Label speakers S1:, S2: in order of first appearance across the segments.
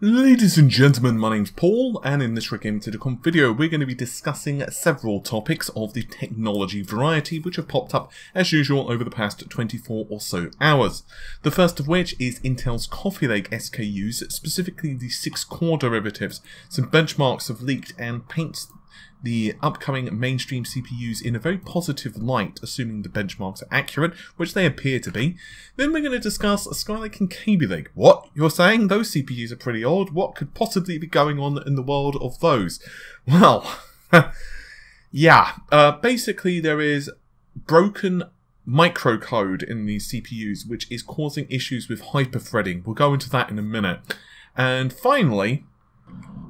S1: Ladies and gentlemen, my name's Paul, and in this Red Gaming Com video, we're going to be discussing several topics of the technology variety which have popped up, as usual, over the past 24 or so hours. The first of which is Intel's Coffee Lake SKUs, specifically the 6 core derivatives. Some benchmarks have leaked and paints the upcoming mainstream CPUs in a very positive light, assuming the benchmarks are accurate, which they appear to be. Then we're going to discuss Skylake and Kaby Lake. What? You're saying those CPUs are pretty old? What could possibly be going on in the world of those? Well, yeah. Uh, basically, there is broken microcode in these CPUs, which is causing issues with hyperthreading. We'll go into that in a minute. And finally,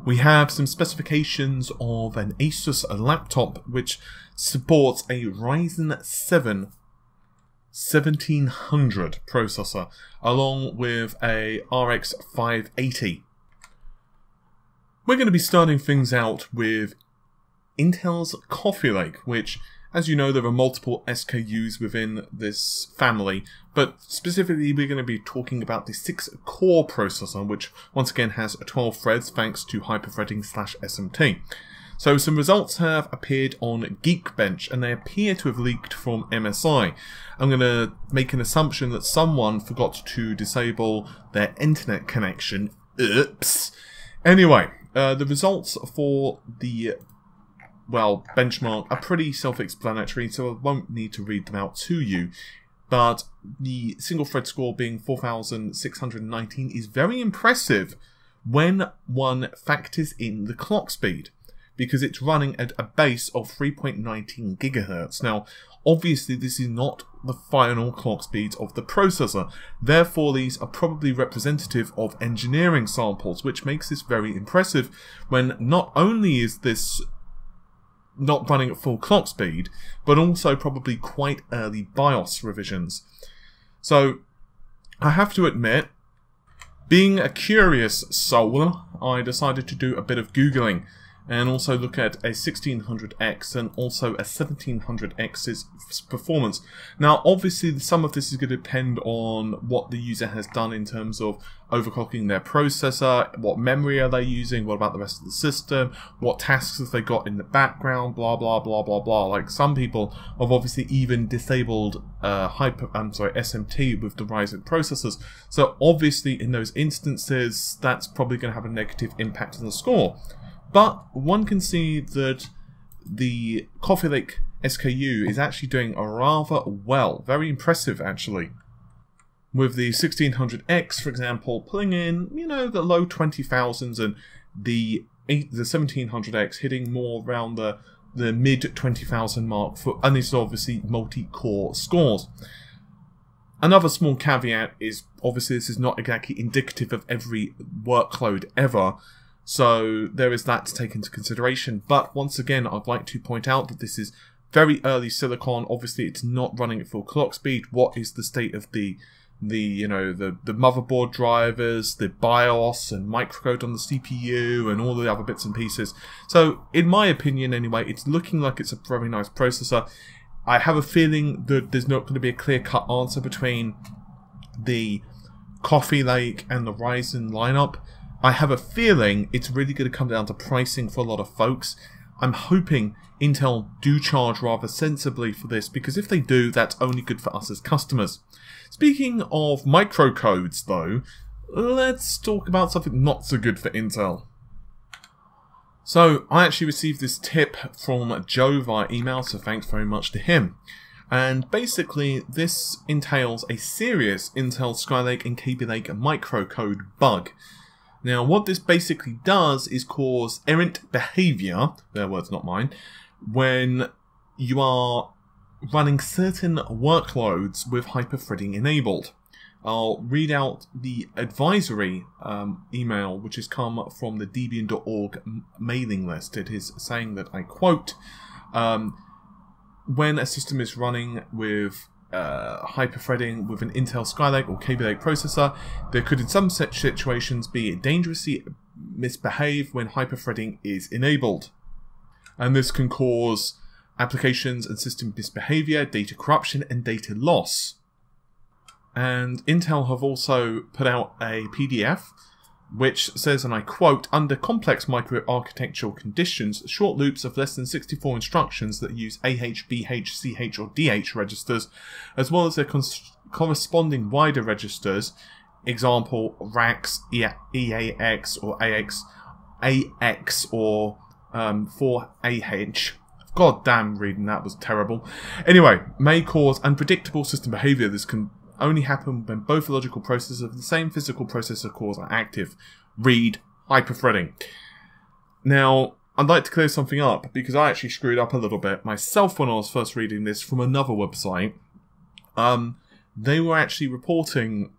S1: we have some specifications of an Asus laptop which supports a Ryzen 7 1700 processor along with a RX 580. We're going to be starting things out with Intel's Coffee Lake, which as you know, there are multiple SKUs within this family, but specifically we're going to be talking about the 6-core processor, which once again has 12 threads thanks to hyperthreading slash SMT. So some results have appeared on Geekbench, and they appear to have leaked from MSI. I'm going to make an assumption that someone forgot to disable their internet connection. Oops. Anyway, uh, the results for the well, benchmark are pretty self-explanatory, so I won't need to read them out to you. But the single thread score being 4,619 is very impressive when one factors in the clock speed, because it's running at a base of 3.19 gigahertz. Now, obviously this is not the final clock speeds of the processor, therefore these are probably representative of engineering samples, which makes this very impressive when not only is this not running at full clock speed, but also probably quite early BIOS revisions. So, I have to admit, being a curious soul, I decided to do a bit of Googling and also look at a 1600X and also a 1700X's performance. Now, obviously, some of this is going to depend on what the user has done in terms of overclocking their processor, what memory are they using, what about the rest of the system, what tasks have they got in the background, blah blah blah blah blah. Like some people have obviously even disabled uh, hyper, I'm sorry, SMT with the Ryzen processors. So obviously, in those instances, that's probably going to have a negative impact on the score. But one can see that the Coffee Lake SKU is actually doing rather well. Very impressive, actually. With the 1600X, for example, pulling in, you know, the low 20,000s and the eight, the 1700X hitting more around the, the mid 20,000 mark for, and these are obviously multi-core scores. Another small caveat is obviously this is not exactly indicative of every workload ever, so there is that to take into consideration. But once again, I'd like to point out that this is very early silicon. Obviously, it's not running at full clock speed. What is the state of the the you know the the motherboard drivers, the BIOS and microcode on the CPU and all the other bits and pieces. So in my opinion anyway, it's looking like it's a very nice processor. I have a feeling that there's not going to be a clear-cut answer between the Coffee Lake and the Ryzen lineup. I have a feeling it's really going to come down to pricing for a lot of folks. I'm hoping Intel do charge rather sensibly for this because if they do, that's only good for us as customers. Speaking of microcodes though, let's talk about something not so good for Intel. So, I actually received this tip from Joe via email, so thanks very much to him. And basically, this entails a serious Intel Skylake and Kaby Lake microcode bug. Now, what this basically does is cause errant behavior, their words, not mine, when you are running certain workloads with hyperthreading enabled. I'll read out the advisory um, email, which has come from the Debian.org mailing list. It is saying that I quote, um, when a system is running with uh, hyperthreading with an Intel Skylake or Kaby Lake processor, there could in some such situations be dangerously misbehave when hyperthreading is enabled. And this can cause applications and system misbehavior, data corruption, and data loss. And Intel have also put out a PDF which says, and I quote, under complex microarchitectural conditions, short loops of less than 64 instructions that use AH, BH, CH, or DH registers, as well as their corresponding wider registers, example, RAX, EAX, or AX, AX, or um, 4AH, God damn, reading that was terrible. Anyway, may cause unpredictable system behavior. This can only happen when both logical processes of the same physical processor cores are active. Read hyperthreading. Now, I'd like to clear something up because I actually screwed up a little bit myself when I was first reading this from another website. Um, they were actually reporting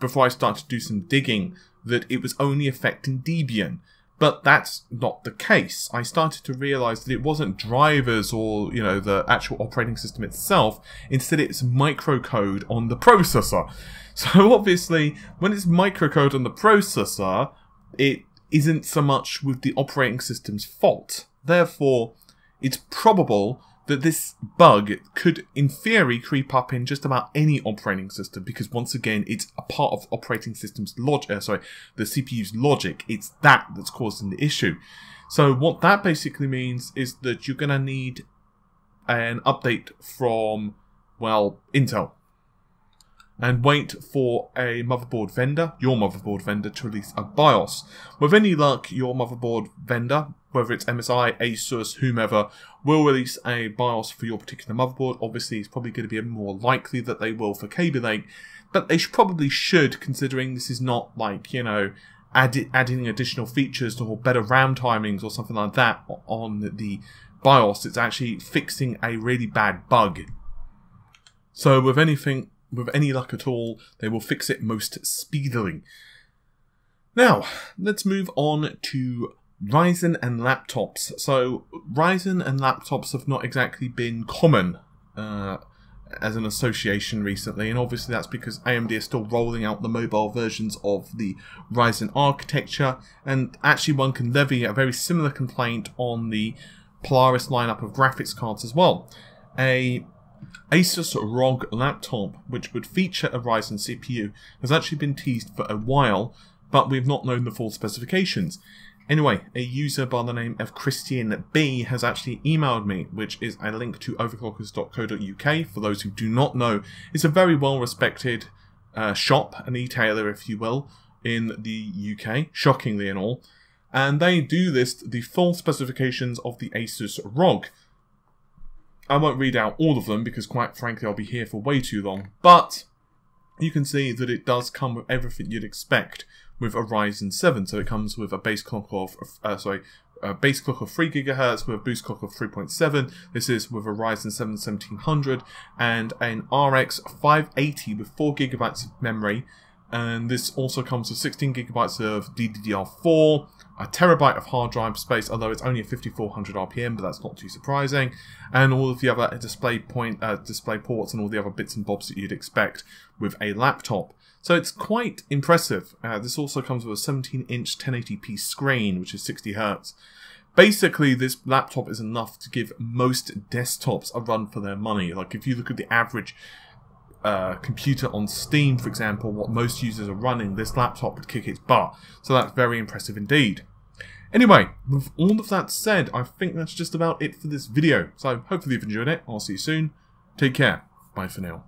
S1: before I started to do some digging that it was only affecting Debian. But that's not the case. I started to realize that it wasn't drivers or, you know, the actual operating system itself. Instead, it's microcode on the processor. So obviously, when it's microcode on the processor, it isn't so much with the operating system's fault. Therefore, it's probable that this bug could, in theory, creep up in just about any operating system because once again, it's a part of operating system's logic. Uh, sorry, the CPU's logic. It's that that's causing the issue. So what that basically means is that you're to need an update from, well, Intel and wait for a motherboard vendor, your motherboard vendor, to release a BIOS. With any luck, your motherboard vendor, whether it's MSI, Asus, whomever, will release a BIOS for your particular motherboard. Obviously, it's probably going to be more likely that they will for Kaby Lake, but they should, probably should, considering this is not like, you know, add, adding additional features or better RAM timings or something like that on the BIOS. It's actually fixing a really bad bug. So with anything with any luck at all, they will fix it most speedily. Now, let's move on to Ryzen and laptops. So, Ryzen and laptops have not exactly been common uh, as an association recently, and obviously that's because AMD is still rolling out the mobile versions of the Ryzen architecture, and actually one can levy a very similar complaint on the Polaris lineup of graphics cards as well. A Asus ROG laptop, which would feature a Ryzen CPU, has actually been teased for a while, but we've not known the full specifications. Anyway, a user by the name of Christian B has actually emailed me, which is a link to overclockers.co.uk. For those who do not know, it's a very well respected uh, shop, an e-tailer if you will, in the UK, shockingly and all. And they do list the full specifications of the Asus ROG. I won't read out all of them because, quite frankly, I'll be here for way too long. But you can see that it does come with everything you'd expect with a Ryzen 7. So it comes with a base clock of, uh, sorry, a base clock of 3 GHz with a boost clock of 3.7. This is with a Ryzen 7 1700 and an RX 580 with 4 GB of memory. And this also comes with 16 gigabytes of DDR4, a terabyte of hard drive space, although it's only a 5400 RPM, but that's not too surprising, and all of the other display point uh, display ports and all the other bits and bobs that you'd expect with a laptop. So it's quite impressive. Uh, this also comes with a 17-inch 1080p screen, which is 60 hertz. Basically, this laptop is enough to give most desktops a run for their money. Like if you look at the average computer on Steam, for example, what most users are running, this laptop would kick its butt. So that's very impressive indeed. Anyway, with all of that said, I think that's just about it for this video. So hopefully you've enjoyed it. I'll see you soon. Take care. Bye for now.